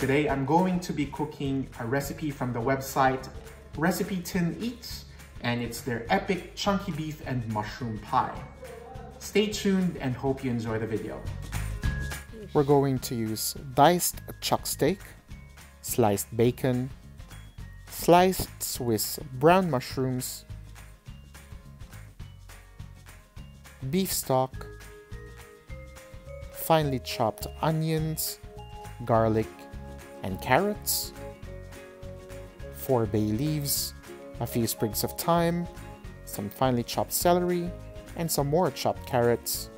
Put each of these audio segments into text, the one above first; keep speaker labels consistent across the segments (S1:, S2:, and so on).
S1: Today I'm going to be cooking a recipe from the website Recipe Tin Eats and it's their epic chunky beef and mushroom pie. Stay tuned and hope you enjoy the video. We're going to use diced chuck steak, sliced bacon, sliced Swiss brown mushrooms, beef stock, finely chopped onions, garlic, and carrots, 4 bay leaves, a few sprigs of thyme, some finely chopped celery, and some more chopped carrots,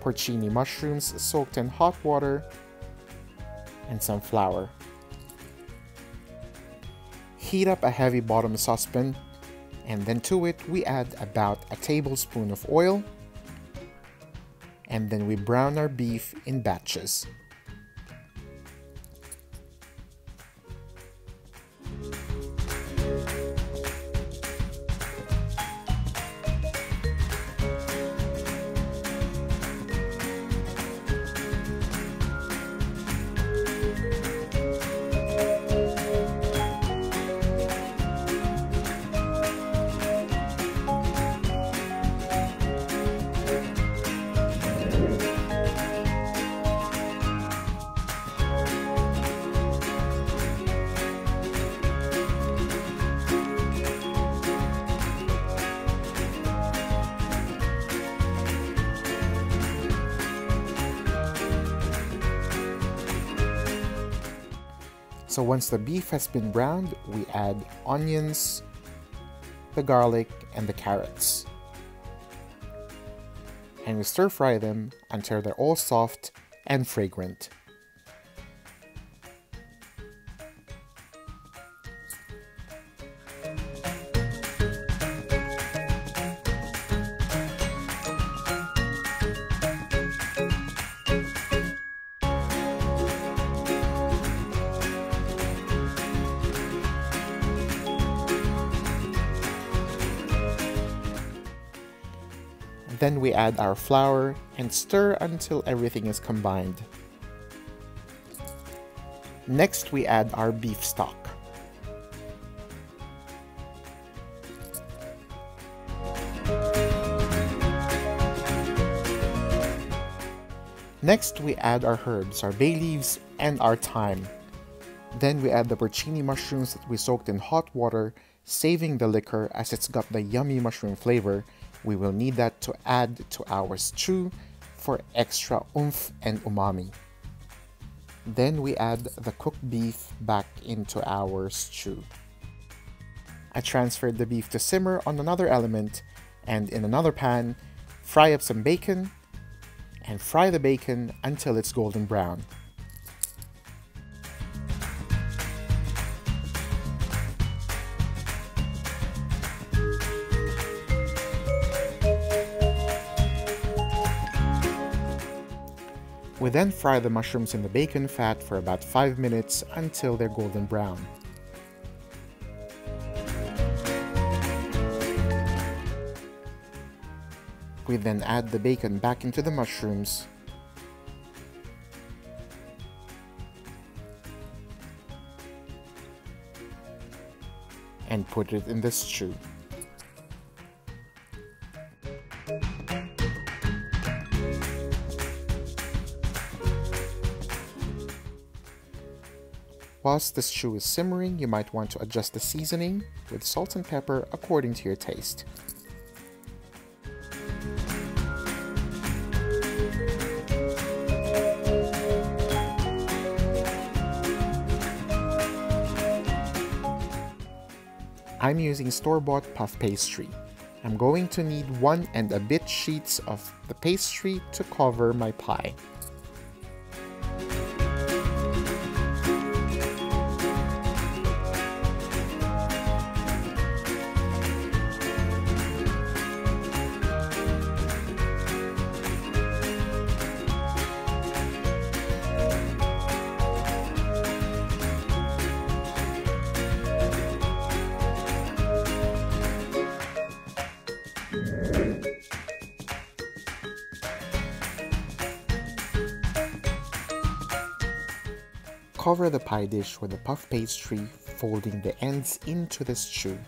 S1: porcini mushrooms soaked in hot water, and some flour. Heat up a heavy bottom saucepan, and then to it we add about a tablespoon of oil, and then we brown our beef in batches. So once the beef has been browned, we add onions, the garlic, and the carrots. And we stir fry them until they're all soft and fragrant. Then we add our flour and stir until everything is combined. Next we add our beef stock. Next we add our herbs, our bay leaves, and our thyme. Then we add the porcini mushrooms that we soaked in hot water, saving the liquor as it's got the yummy mushroom flavor we will need that to add to our stew for extra oomph and umami. Then we add the cooked beef back into our stew. I transferred the beef to simmer on another element and in another pan, fry up some bacon and fry the bacon until it's golden brown. We then fry the mushrooms in the bacon fat for about 5 minutes until they're golden brown. We then add the bacon back into the mushrooms and put it in the stew. Whilst the stew is simmering, you might want to adjust the seasoning with salt and pepper according to your taste. I'm using store-bought puff pastry. I'm going to need one and a bit sheets of the pastry to cover my pie. Cover the pie dish with a puff pastry, folding the ends into the stew.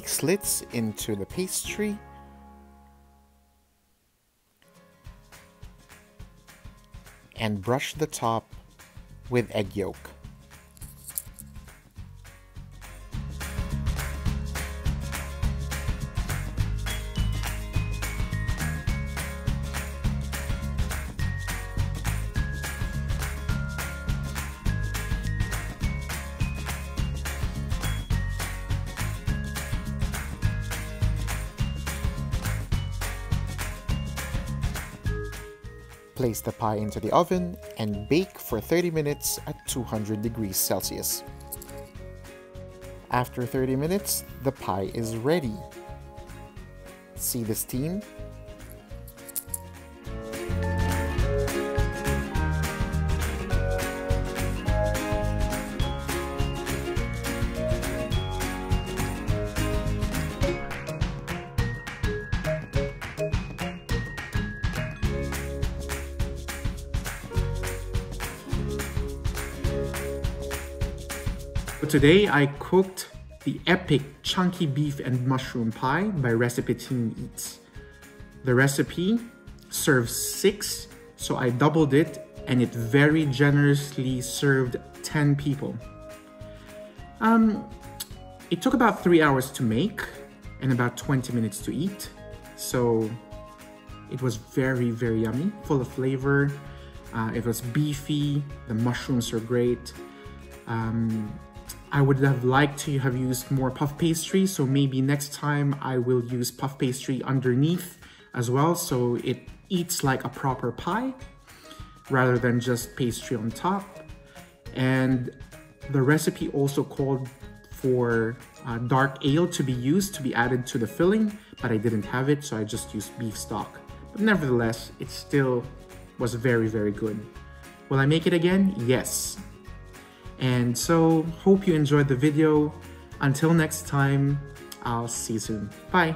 S1: Make slits into the pastry. And brush the top with egg yolk. Place the pie into the oven and bake for 30 minutes at 200 degrees Celsius. After 30 minutes, the pie is ready. See the steam? Today I cooked the epic chunky beef and mushroom pie by Recipe Tin Eats. The recipe serves six, so I doubled it and it very generously served 10 people. Um, it took about three hours to make and about 20 minutes to eat. So it was very, very yummy, full of flavor. Uh, it was beefy, the mushrooms are great. Um, I would have liked to have used more puff pastry, so maybe next time I will use puff pastry underneath as well, so it eats like a proper pie rather than just pastry on top. And the recipe also called for uh, dark ale to be used to be added to the filling, but I didn't have it, so I just used beef stock. But nevertheless, it still was very, very good. Will I make it again? Yes. And so hope you enjoyed the video. Until next time, I'll see you soon. Bye.